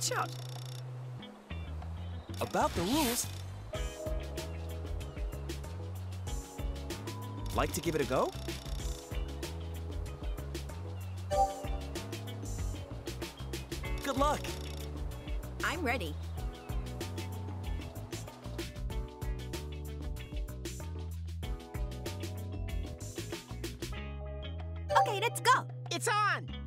Good shot. About the rules. Like to give it a go? Good luck. I'm ready. Okay, let's go. It's on!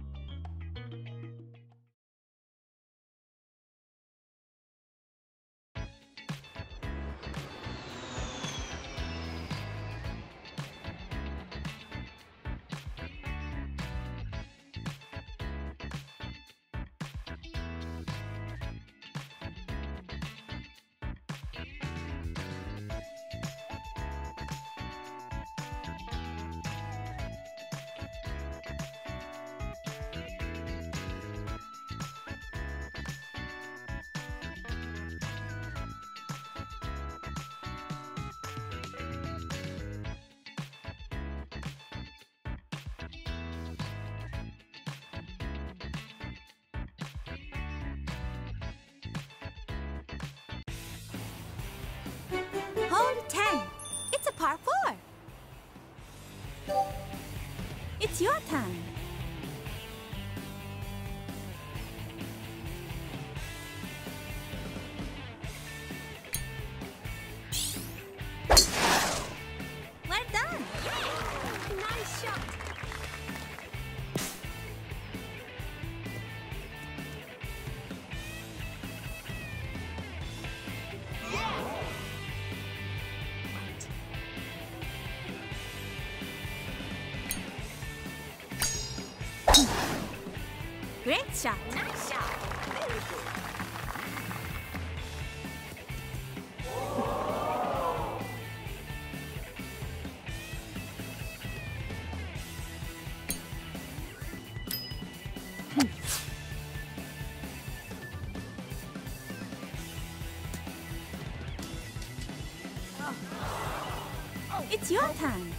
It's a par 4. It's your turn. Your turn.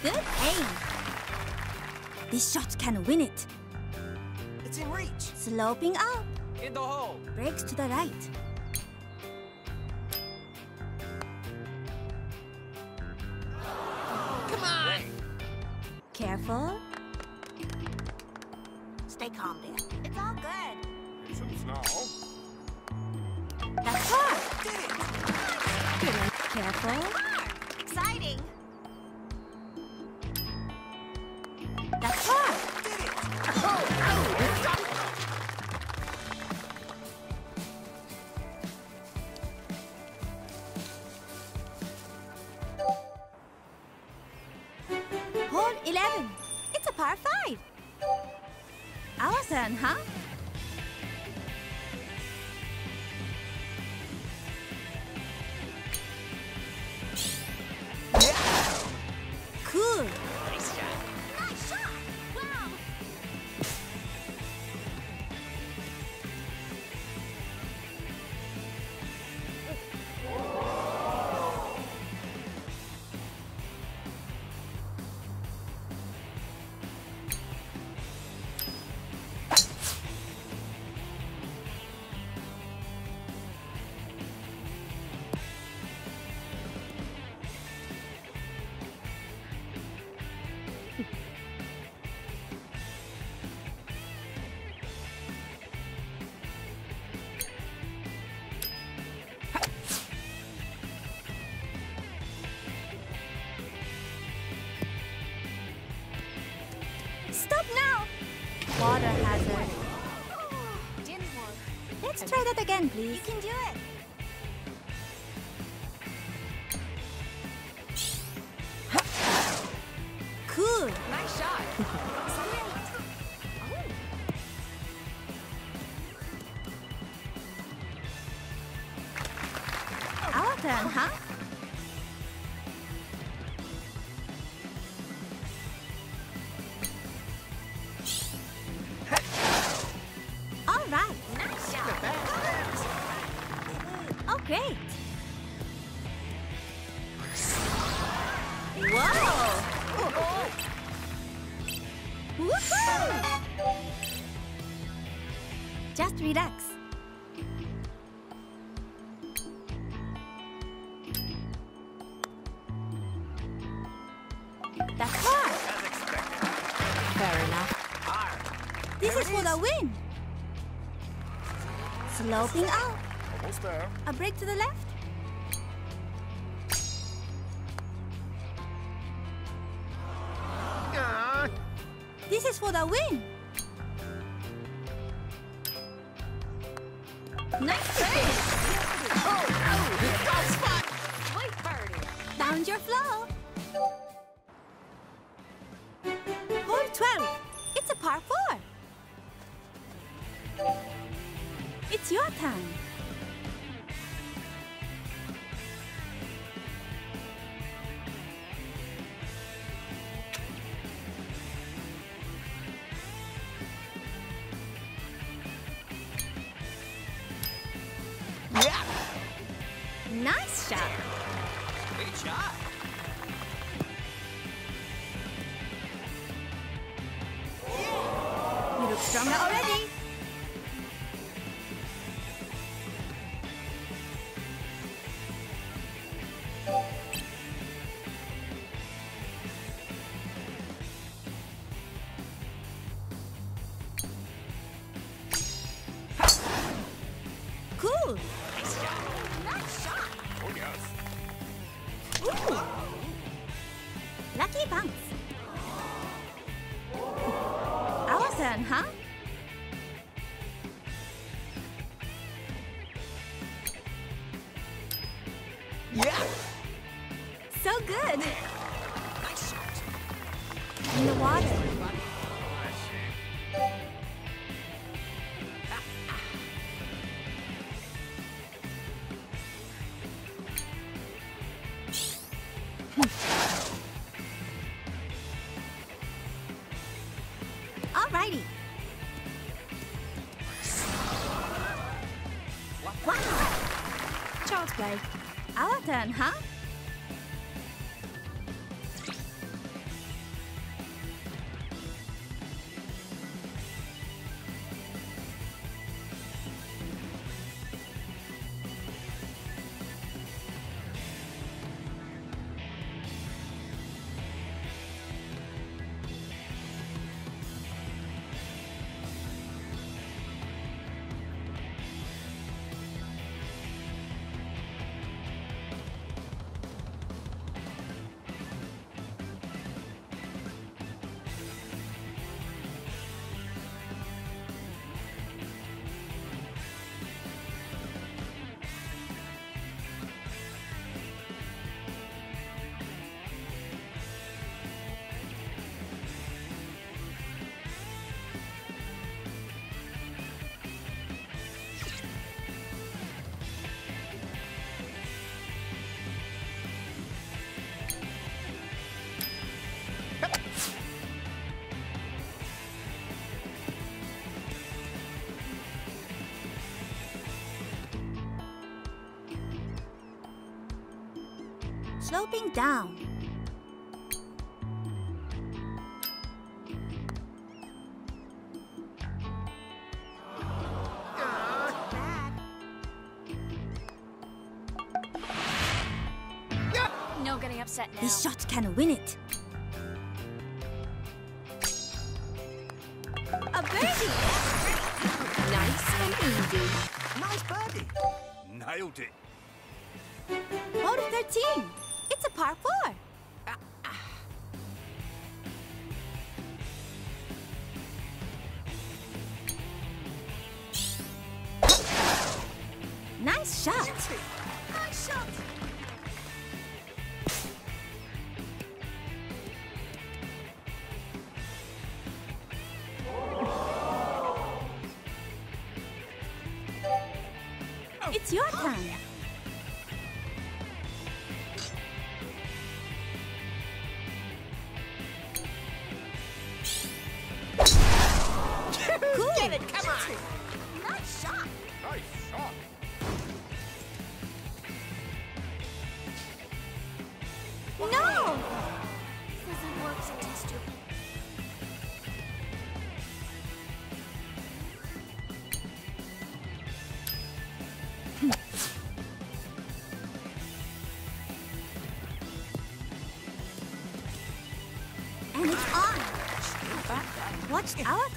Good aim. This shot can win it. It's in reach. Sloping up. In the hole. Breaks to the right. Come on! Careful. Water hazard. Didn't work. Let's try that again, please. You can do it. This is it for the win. Sloping out. Almost there. A break to the left. Ah, This is for the win. Nice shot. Great shot. You look stronger already. Yeah. So good. Nice shot. In the water. Sloping down. No getting upset now. This shot can win it. A birdie! nice and easy. Nice birdie. Nailed it. Hole 13 par 4. Nice shot. Nice shot. It's your oh, turn.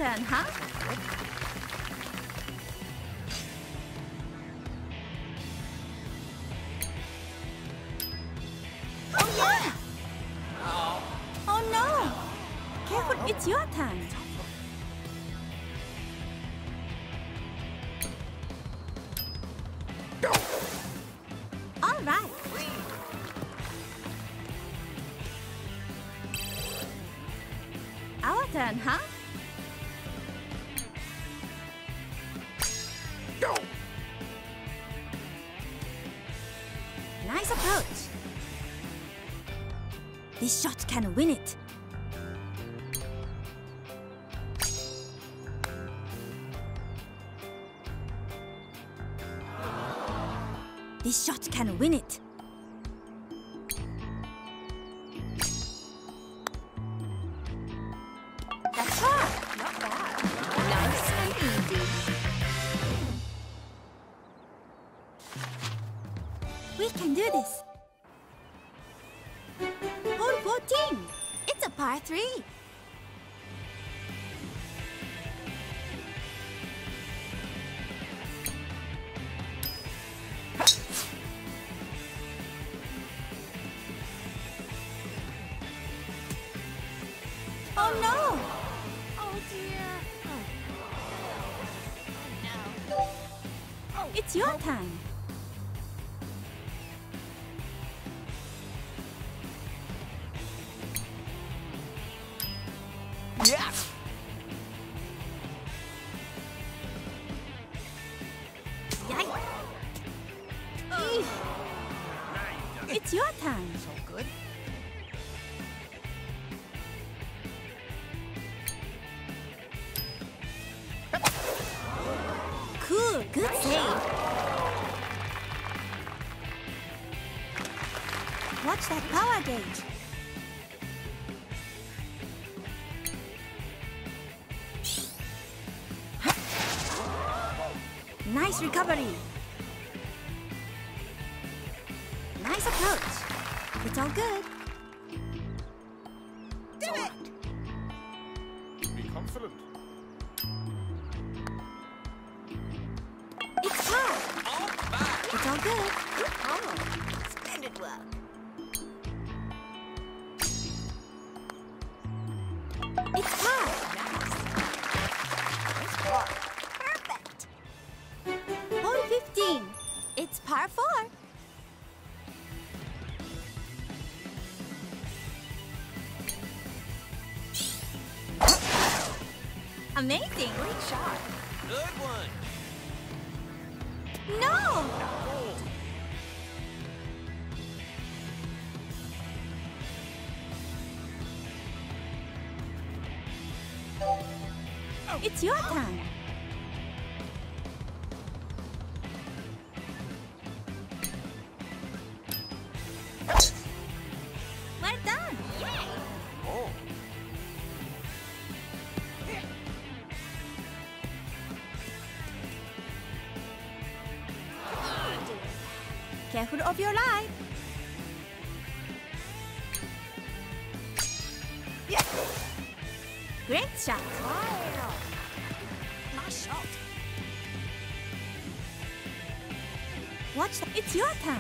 Turn, huh? Oh yeah! Oh no! Careful, it's your turn. This shot can win it. This shot can win it. That's. Not bad. Nice and easy. We can do this. It's your turn. It's par. Nice work. Perfect. Hole 15. It's par 4. Amazing. Great shot. Good one. No! Your turn. Well done. Careful of your life. Great shot. Wow. Watch that. It's your turn.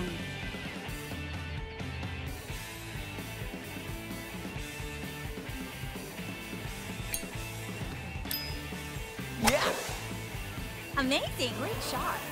Yeah. Amazing. Great shot.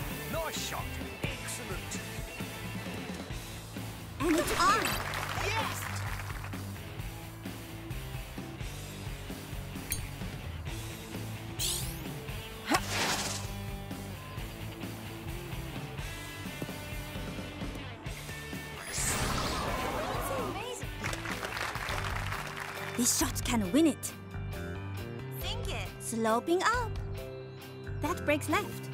This shot can win it. It. Sloping up. That breaks left.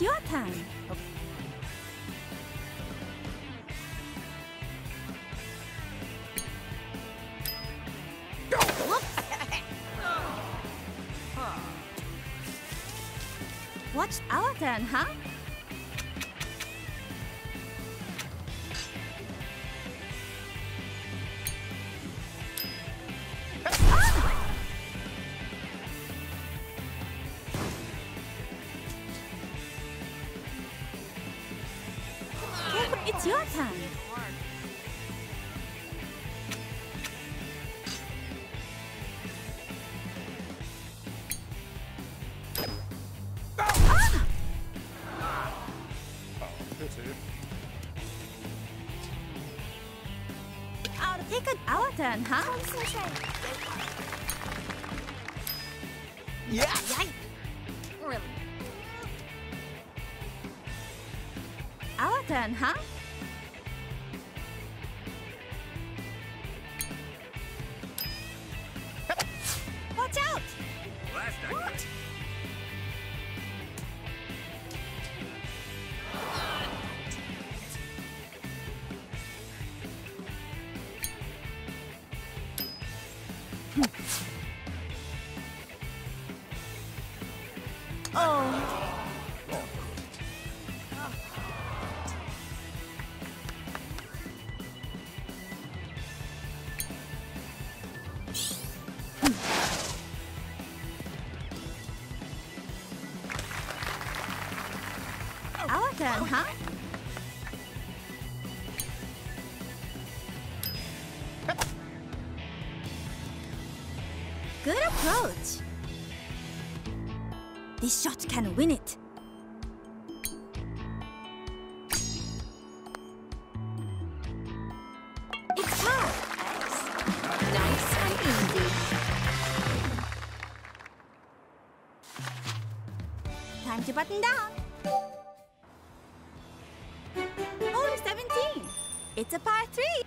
your time. It's your time. shot can win it. Time to button down. Only 17. It's a par three.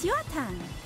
It's your turn.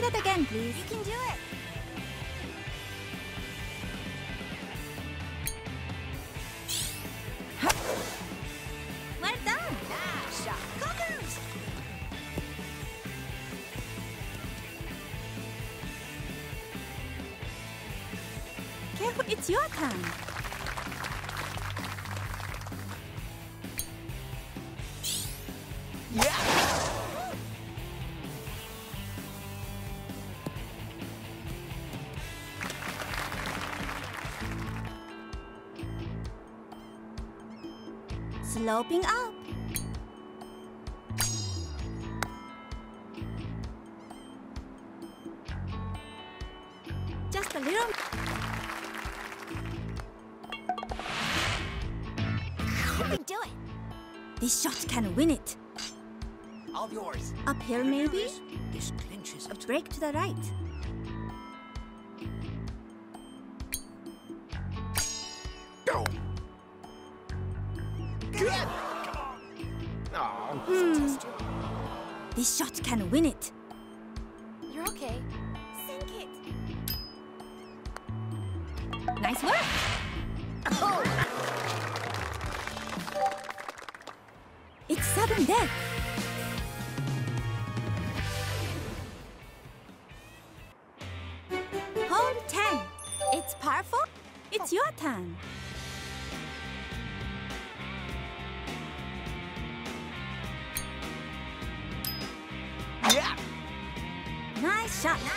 Try that again, please. You can do it. Sloping up. Just a little. You can do it. This shot can win it. All yours. Uphill, maybe? This clinches A break to the right. Powerful. It's your turn. Yeah. Nice shot.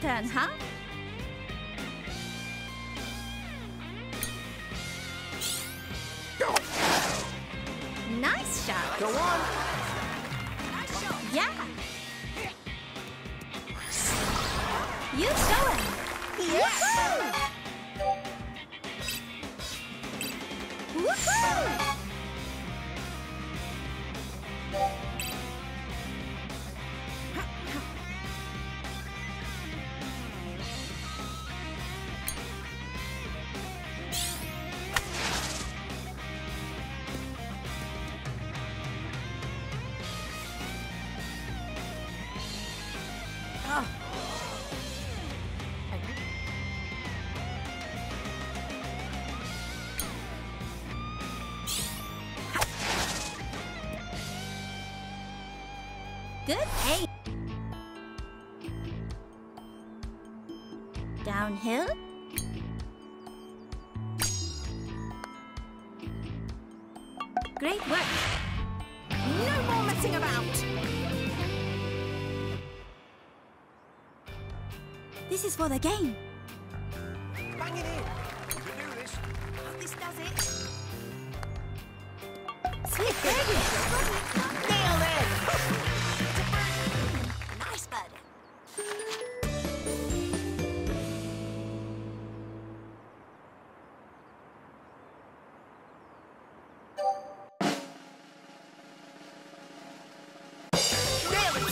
Turn, huh? Good aim. Downhill. Great work. No more messing about. This is for the game.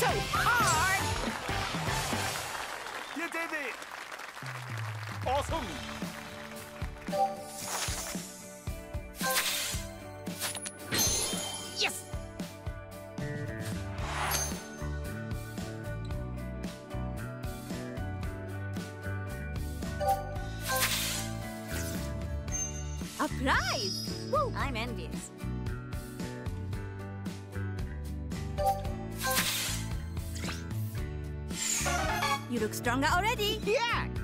So hard. You did it. Awesome. Stronger already. Yeah.